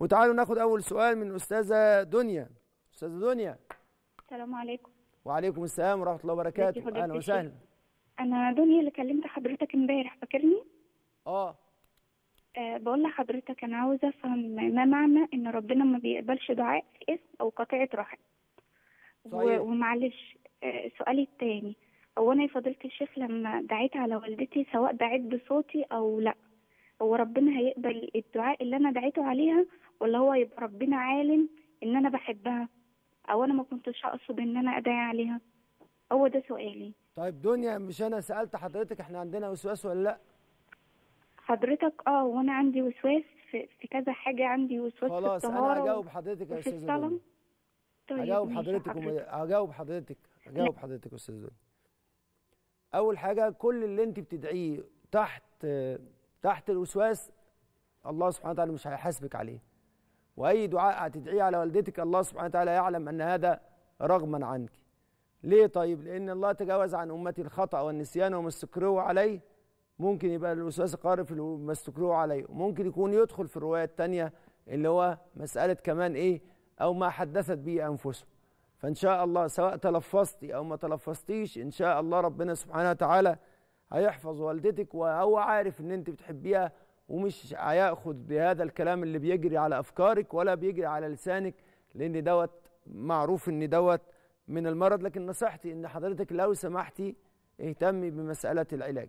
وتعالوا ناخد أول سؤال من الأستاذة دنيا. أستاذة دنيا. السلام عليكم. وعليكم السلام ورحمة الله وبركاته. فضيلة وسهلا. أنا دنيا اللي كلمت حضرتك امبارح فاكرني؟ آه. أه بقول لحضرتك أنا عاوزه أفهم ما معنى إن ربنا ما بيقبلش دعاء في اسم أو قطيعة رحم؟ صحيح. ومعلش أه سؤالي التاني. هو أنا يا فضيلة الشيخ لما دعيت على والدتي سواء دعيت بصوتي أو لأ هو ربنا هيقبل الدعاء اللي أنا دعيته عليها ولا هو يبقى ربنا عالم إن أنا بحبها أو أنا ما كنتش أقصد إن أنا أدعي عليها. هو ده سؤالي. طيب دنيا مش أنا سألت حضرتك إحنا عندنا وسواس ولا لأ؟ حضرتك آه وأنا عندي وسواس في, في كذا حاجة. عندي وسواس خلاص أنا هجاوب حضرتك يا وفي أستاذة دنيا. طيب هجاوب. حضرتك. هجاوب حضرتك هجاوب حضرتك يا أستاذ دنيا. أول حاجة كل اللي أنت بتدعيه تحت تحت الوسواس الله سبحانه وتعالى مش هيحاسبك عليه. وأي دعاء هتدعيه على والدتك الله سبحانه وتعالى يعلم أن هذا رغما عنك. ليه طيب؟ لأن الله تجاوز عن امتي الخطأ والنسيان وما استكرهوا عليه. ممكن يبقى الوسواس القهري ما استكرهوا عليه. وممكن يكون يدخل في الرواية الثانية اللي هو مسألة كمان إيه؟ أو ما حدثت به انفسهم فإن شاء الله سواء تلفظتي أو ما تلفظتيش إن شاء الله ربنا سبحانه وتعالى هيحفظ والدتك وهو عارف إن أنت بتحبيها ومش هياخد بهذا الكلام اللي بيجري على أفكارك ولا بيجري على لسانك لأن دوت معروف إن دوت من المرض. لكن نصيحتي إن حضرتك لو سمحتي اهتمي بمسألة العلاج.